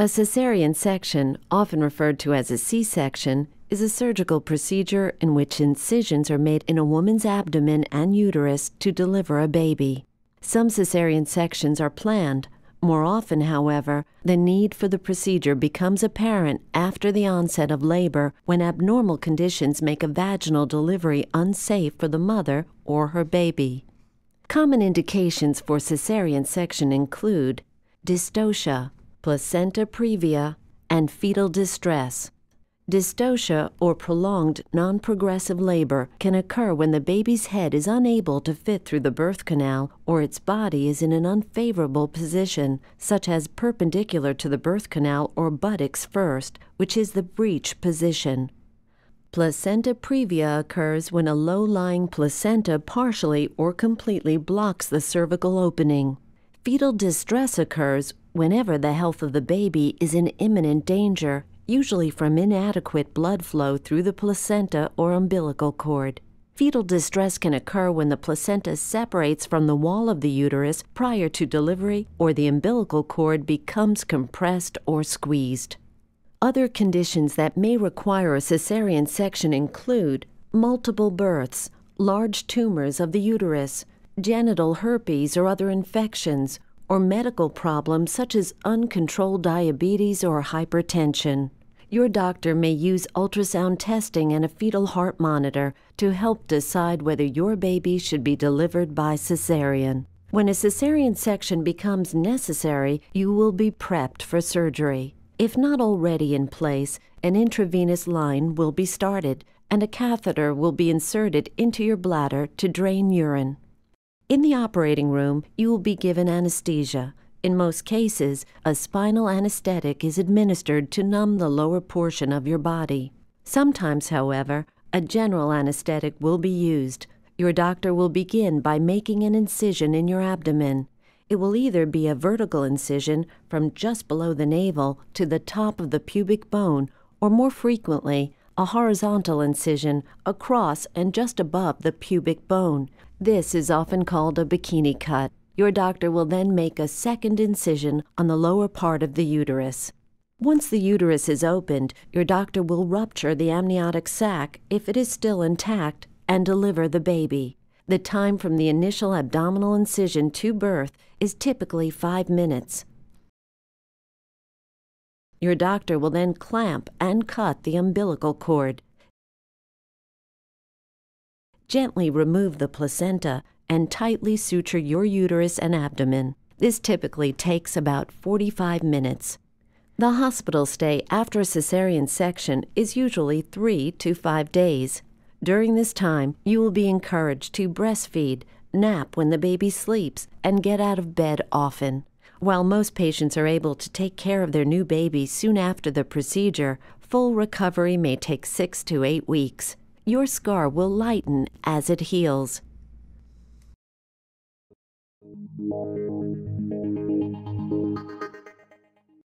A cesarean section, often referred to as a C section, is a surgical procedure in which incisions are made in a woman's abdomen and uterus to deliver a baby. Some cesarean sections are planned. More often, however, the need for the procedure becomes apparent after the onset of labor when abnormal conditions make a vaginal delivery unsafe for the mother or her baby. Common indications for cesarean section include dystocia, placenta previa, and fetal distress. Dystocia, or prolonged non progressive labor, can occur when the baby's head is unable to fit through the birth canal or its body is in an unfavorable position, such as perpendicular to the birth canal or buttocks first, which is the breech position. Placenta previa occurs when a low lying placenta partially or completely blocks the cervical opening. Fetal distress occurs whenever the health of the baby is in imminent danger, usually from inadequate blood flow through the placenta or umbilical cord. Fetal distress can occur when the placenta separates from the wall of the uterus prior to delivery or the umbilical cord becomes compressed or squeezed. Other conditions that may require a cesarean section include multiple births, large tumors of the uterus, genital herpes or other infections, or medical problems such as uncontrolled diabetes or hypertension. Your doctor may use ultrasound testing and a fetal heart monitor to help decide whether your baby should be delivered by cesarean. When a cesarean section becomes necessary, you will be prepped for surgery. If not already in place, an intravenous line will be started and a catheter will be inserted into your bladder to drain urine. In the operating room, you will be given anesthesia. In most cases, a spinal anesthetic is administered to numb the lower portion of your body. Sometimes, however, a general anesthetic will be used. Your doctor will begin by making an incision in your abdomen. It will either be a vertical incision from just below the navel to the top of the pubic bone, or more frequently, a horizontal incision across and just above the pubic bone. This is often called a bikini cut. Your doctor will then make a second incision on the lower part of the uterus. Once the uterus is opened, your doctor will rupture the amniotic sac if it is still intact and deliver the baby. The time from the initial abdominal incision to birth is typically five minutes. Your doctor will then clamp and cut the umbilical cord. Gently remove the placenta and tightly suture your uterus and abdomen. This typically takes about 45 minutes. The hospital stay after a cesarean section is usually three to five days. During this time, you will be encouraged to breastfeed, nap when the baby sleeps, and get out of bed often. While most patients are able to take care of their new baby soon after the procedure, full recovery may take six to eight weeks. Your scar will lighten as it heals.